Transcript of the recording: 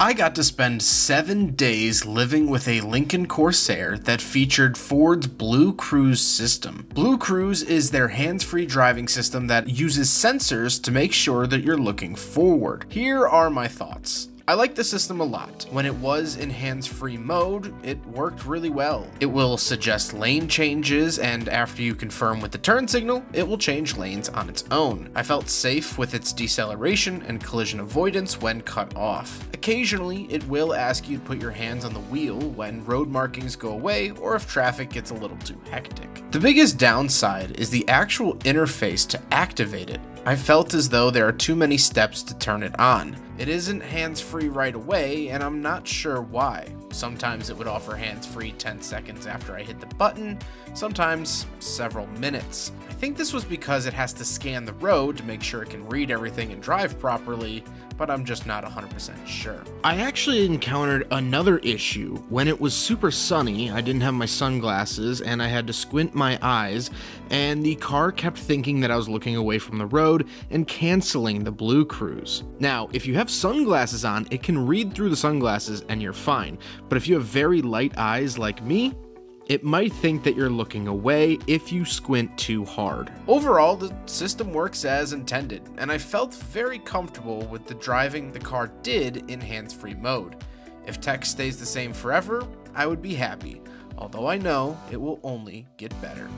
I got to spend seven days living with a Lincoln Corsair that featured Ford's Blue Cruise system. Blue Cruise is their hands-free driving system that uses sensors to make sure that you're looking forward. Here are my thoughts. I like the system a lot. When it was in hands-free mode, it worked really well. It will suggest lane changes, and after you confirm with the turn signal, it will change lanes on its own. I felt safe with its deceleration and collision avoidance when cut off. Occasionally, it will ask you to put your hands on the wheel when road markings go away or if traffic gets a little too hectic. The biggest downside is the actual interface to activate it. I felt as though there are too many steps to turn it on. It isn't hands-free right away, and I'm not sure why. Sometimes it would offer hands-free 10 seconds after I hit the button, sometimes several minutes. I think this was because it has to scan the road to make sure it can read everything and drive properly, but I'm just not 100% sure. I actually encountered another issue. When it was super sunny, I didn't have my sunglasses and I had to squint my eyes, and the car kept thinking that I was looking away from the road and canceling the blue cruise. Now, if you have sunglasses on, it can read through the sunglasses and you're fine, but if you have very light eyes like me, it might think that you're looking away if you squint too hard. Overall, the system works as intended, and I felt very comfortable with the driving the car did in hands-free mode. If tech stays the same forever, I would be happy, although I know it will only get better.